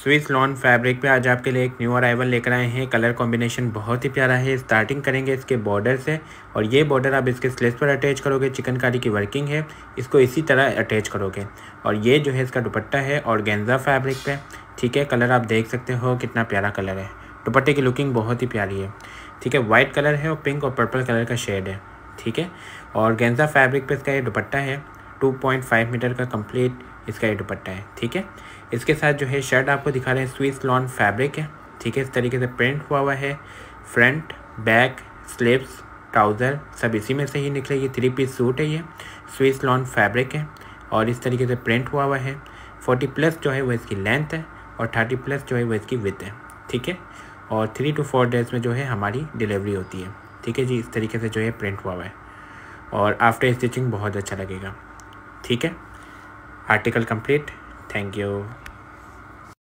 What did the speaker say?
Swiss lawn fabric पे आज आपके लिए एक न्यू अराइवल लेकर आए हैं। कलर कॉम्बिनेशन बहुत ही प्यारा है। स्टार्टिंग करेंगे इसके बॉर्डर से और ये बॉर्डर आप इसके स्लेस पर अटैच करोगे। चिकनकारी की वर्किंग है। इसको इसी तरह अटैच करोगे। और ये जो है इसका दुपट्टा है और गेंजा फैब्रिक पे। ठीक है, कलर आप देख सकते हो कितना प्यारा कलर है। दुपट्टे की लुकिंग बहुत ही प्यारी है। ठीक है वाइट कलर है और पिंक और पर्पल कलर का शेड है। ठीक है और गेंजा फैब्रिक पे इसका ये दुपट्टा है। 2.5 मीटर का कंप्लीट इसका ये दुपट्टा है, ठीक है? इसके साथ जो है शर्ट आपको दिखा रहे हैं स्विस लॉन फैब्रिक है, ठीक है? इस तरीके से प्रिंट हुआ हुआ है फ्रंट बैक स्लीव्स ट्राउज़र सब इसी में से ही निकले, ये थ्री पीस सूट है ये स्विस लॉन फैब्रिक है, और इस तरीके से प्रिंट हुआ हुआ है। फोर्टी प्लस जो है वो इसकी लेंथ है, और थर्टी प्लस जो है वो इसकी विथ है, ठीक है? और थ्री टू फोर डेज़ में जो है हमारी डिलीवरी होती है, ठीक है जी? इस तरीके से जो है प्रिंट हुआ हुआ है, और आफ्टर स्टिचिंग बहुत अच्छा लगेगा। ठीक है? Article complete thank you